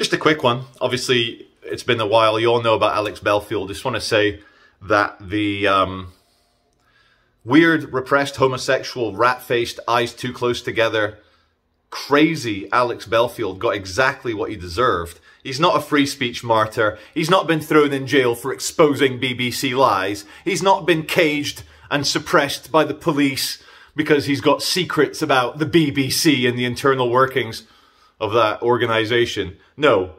Just a quick one. Obviously, it's been a while. You all know about Alex Belfield. Just want to say that the um, weird, repressed, homosexual, rat-faced, eyes too close together, crazy Alex Belfield got exactly what he deserved. He's not a free speech martyr. He's not been thrown in jail for exposing BBC lies. He's not been caged and suppressed by the police because he's got secrets about the BBC and the internal workings of that organization. No,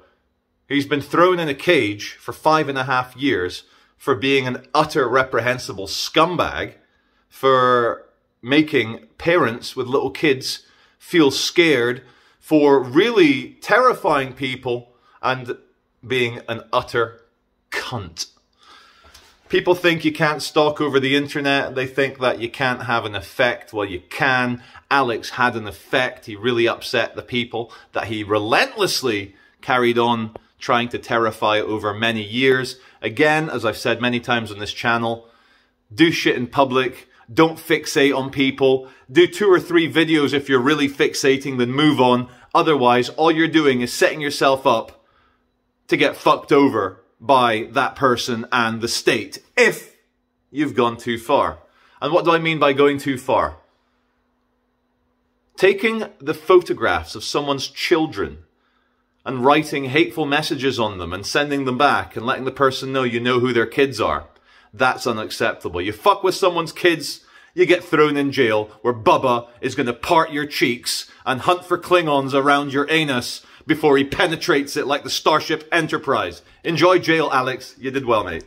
he's been thrown in a cage for five and a half years for being an utter reprehensible scumbag, for making parents with little kids feel scared, for really terrifying people and being an utter cunt. People think you can't stalk over the internet. They think that you can't have an effect. Well, you can. Alex had an effect. He really upset the people that he relentlessly carried on trying to terrify over many years. Again, as I've said many times on this channel, do shit in public. Don't fixate on people. Do two or three videos if you're really fixating, then move on. Otherwise, all you're doing is setting yourself up to get fucked over by that person and the state if you've gone too far. And what do I mean by going too far? Taking the photographs of someone's children and writing hateful messages on them and sending them back and letting the person know you know who their kids are. That's unacceptable. You fuck with someone's kids, you get thrown in jail where Bubba is going to part your cheeks and hunt for Klingons around your anus before he penetrates it like the Starship Enterprise. Enjoy jail, Alex. You did well, mate.